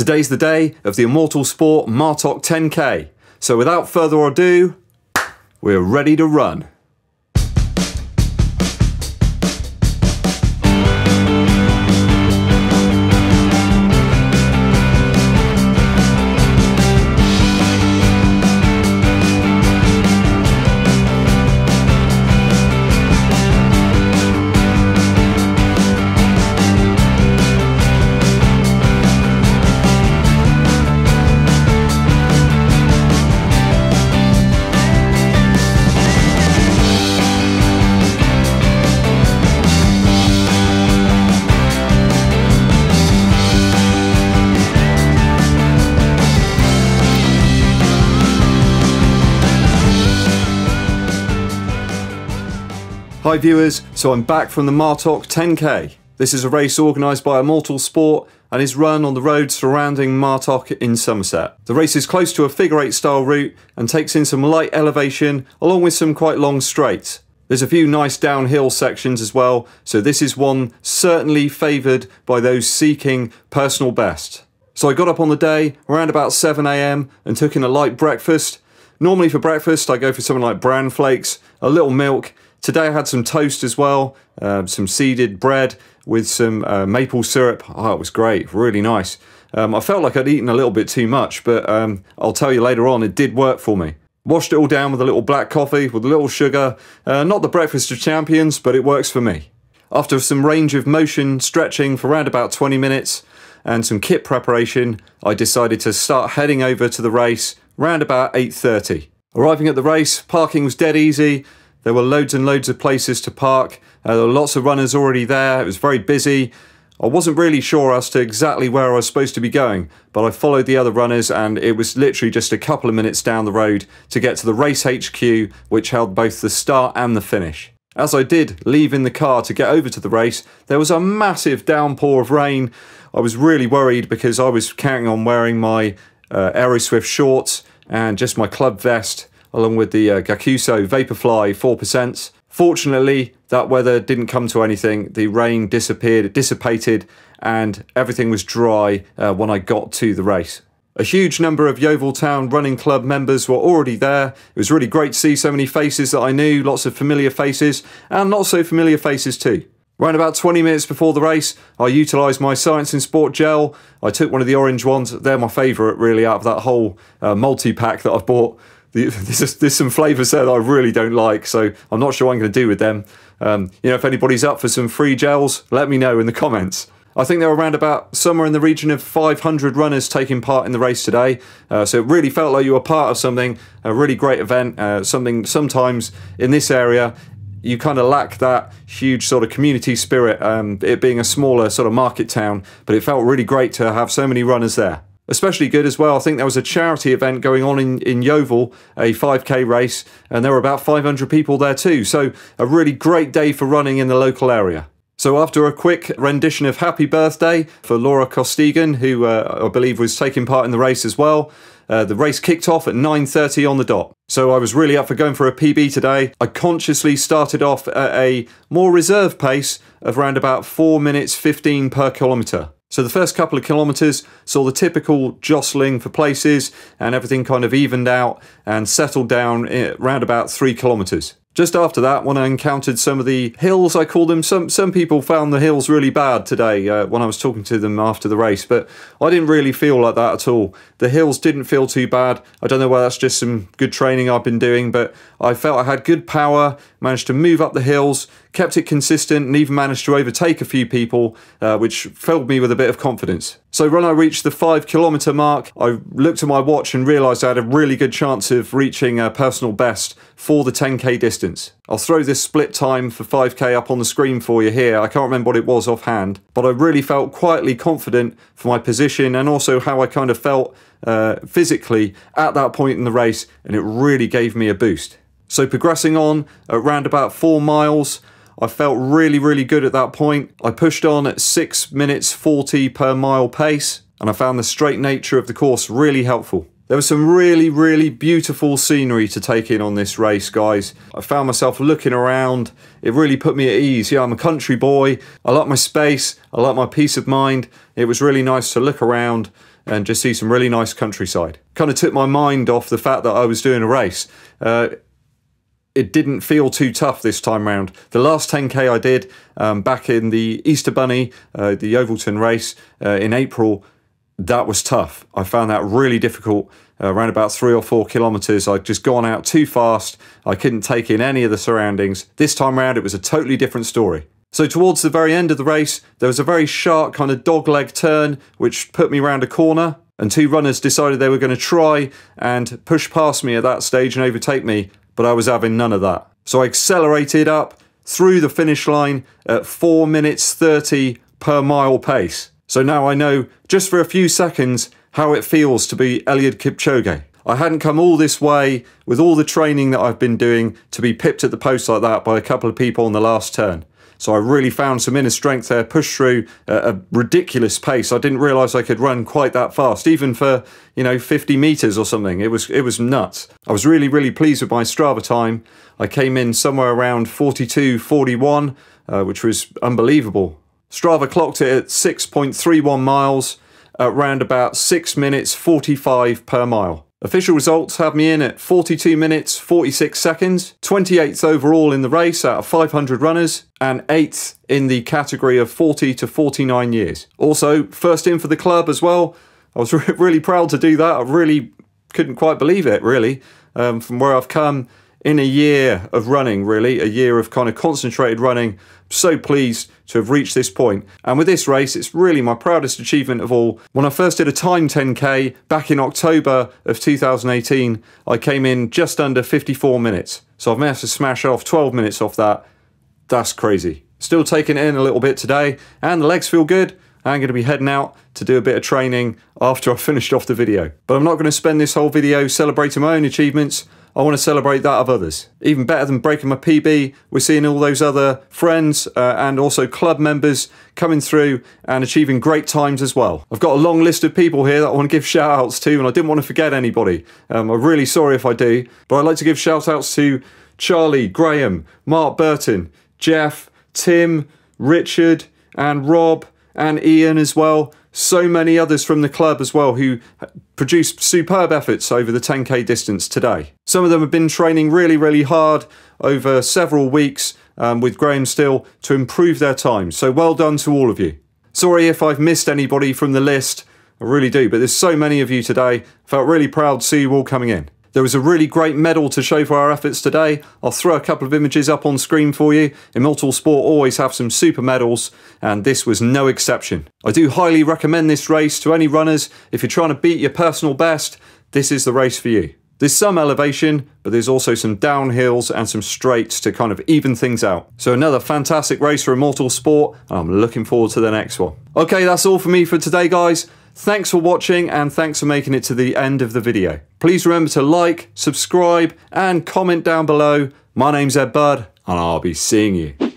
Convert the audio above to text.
Today's the day of the Immortal Sport Martock 10K. So without further ado, we're ready to run. Hi viewers, so I'm back from the Martock 10K. This is a race organised by Immortal Sport and is run on the road surrounding Martock in Somerset. The race is close to a figure eight style route and takes in some light elevation along with some quite long straights. There's a few nice downhill sections as well, so this is one certainly favoured by those seeking personal best. So I got up on the day around about 7am and took in a light breakfast. Normally for breakfast I go for something like bran flakes, a little milk Today I had some toast as well, uh, some seeded bread with some uh, maple syrup. Oh, it was great, really nice. Um, I felt like I'd eaten a little bit too much, but um, I'll tell you later on, it did work for me. Washed it all down with a little black coffee with a little sugar. Uh, not the breakfast of champions, but it works for me. After some range of motion stretching for around about 20 minutes and some kit preparation, I decided to start heading over to the race around about 8.30. Arriving at the race, parking was dead easy. There were loads and loads of places to park. Uh, there were lots of runners already there. It was very busy. I wasn't really sure as to exactly where I was supposed to be going, but I followed the other runners and it was literally just a couple of minutes down the road to get to the race HQ, which held both the start and the finish. As I did leave in the car to get over to the race, there was a massive downpour of rain. I was really worried because I was counting on wearing my uh, Aeroswift shorts and just my club vest along with the uh, Gyakusou Vaporfly 4%. Fortunately, that weather didn't come to anything. The rain disappeared, dissipated, and everything was dry uh, when I got to the race. A huge number of Yeovil Town Running Club members were already there. It was really great to see so many faces that I knew, lots of familiar faces, and not so familiar faces too. Around about 20 minutes before the race, I utilised my Science in Sport gel. I took one of the orange ones. They're my favourite, really, out of that whole uh, multi pack that I've bought. there's, there's some flavours there that I really don't like, so I'm not sure what I'm going to do with them. Um, you know, if anybody's up for some free gels, let me know in the comments. I think there were around about somewhere in the region of 500 runners taking part in the race today. Uh, so it really felt like you were part of something, a really great event, uh, something sometimes in this area you kind of lack that huge sort of community spirit, um, it being a smaller sort of market town, but it felt really great to have so many runners there especially good as well. I think there was a charity event going on in, in Yeovil, a 5k race, and there were about 500 people there too. So, a really great day for running in the local area. So after a quick rendition of Happy Birthday for Laura Costigan, who uh, I believe was taking part in the race as well, uh, the race kicked off at 9.30 on the dot. So I was really up for going for a PB today. I consciously started off at a more reserved pace of around about 4 minutes 15 per kilometre. So the first couple of kilometres saw the typical jostling for places and everything kind of evened out and settled down around about three kilometres. Just after that, when I encountered some of the hills, I call them, some, some people found the hills really bad today uh, when I was talking to them after the race, but I didn't really feel like that at all. The hills didn't feel too bad. I don't know whether that's just some good training I've been doing, but I felt I had good power, managed to move up the hills, kept it consistent, and even managed to overtake a few people, uh, which filled me with a bit of confidence. So when I reached the five kilometre mark, I looked at my watch and realised I had a really good chance of reaching a personal best for the 10k distance. I'll throw this split time for 5k up on the screen for you here. I can't remember what it was offhand, but I really felt quietly confident for my position and also how I kind of felt uh, physically at that point in the race, and it really gave me a boost. So progressing on around about four miles, I felt really, really good at that point. I pushed on at 6 minutes 40 per mile pace, and I found the straight nature of the course really helpful. There was some really, really beautiful scenery to take in on this race, guys. I found myself looking around. It really put me at ease. Yeah, I'm a country boy. I like my space. I like my peace of mind. It was really nice to look around and just see some really nice countryside. Kind of took my mind off the fact that I was doing a race. Uh, it didn't feel too tough this time round. The last 10k I did um, back in the Easter Bunny, uh, the Ovalton race uh, in April, that was tough. I found that really difficult. Uh, around about three or four kilometres, I'd just gone out too fast. I couldn't take in any of the surroundings. This time round, it was a totally different story. So towards the very end of the race, there was a very sharp kind of dogleg turn, which put me around a corner. And two runners decided they were going to try and push past me at that stage and overtake me but I was having none of that. So I accelerated up through the finish line at 4 minutes 30 per mile pace. So now I know just for a few seconds how it feels to be Eliud Kipchoge. I hadn't come all this way with all the training that I've been doing to be pipped at the post like that by a couple of people on the last turn. So I really found some inner strength there, pushed through at a ridiculous pace. I didn't realise I could run quite that fast, even for you know 50 meters or something. It was it was nuts. I was really really pleased with my Strava time. I came in somewhere around 42, 41, uh, which was unbelievable. Strava clocked it at 6.31 miles at around about 6 minutes 45 per mile. Official results have me in at 42 minutes 46 seconds, 28th overall in the race out of 500 runners, and 8th in the category of 40 to 49 years. Also, first in for the club as well. I was really proud to do that. I really couldn't quite believe it, really, um, from where I've come in a year of running, really, a year of kind of concentrated running. So pleased to have reached this point. And with this race, it's really my proudest achievement of all. When I first did a time 10K back in October of 2018, I came in just under 54 minutes. So I've managed to smash off 12 minutes off that. That's crazy. Still taking in a little bit today, and the legs feel good. I'm going to be heading out to do a bit of training after I've finished off the video. But I'm not going to spend this whole video celebrating my own achievements. I want to celebrate that of others. Even better than breaking my PB, we're seeing all those other friends uh, and also club members coming through and achieving great times as well. I've got a long list of people here that I want to give shout outs to, and I didn't want to forget anybody. Um, I'm really sorry if I do, but I'd like to give shout outs to Charlie, Graham, Mark Burton, Jeff, Tim, Richard, and Rob, and Ian as well so many others from the club as well who produced superb efforts over the 10k distance today. Some of them have been training really, really hard over several weeks um, with Graham Still to improve their time. So well done to all of you. Sorry if I've missed anybody from the list. I really do, but there's so many of you today. Felt really proud to see you all coming in. There was a really great medal to show for our efforts today. I'll throw a couple of images up on screen for you. Immortal Sport always have some super medals, and this was no exception. I do highly recommend this race to any runners. If you're trying to beat your personal best, this is the race for you. There's some elevation, but there's also some downhills and some straights to kind of even things out. So another fantastic race for Immortal Sport, and I'm looking forward to the next one. Okay, that's all for me for today, guys. Thanks for watching and thanks for making it to the end of the video. Please remember to like, subscribe and comment down below. My name's Ed Budd and I'll be seeing you.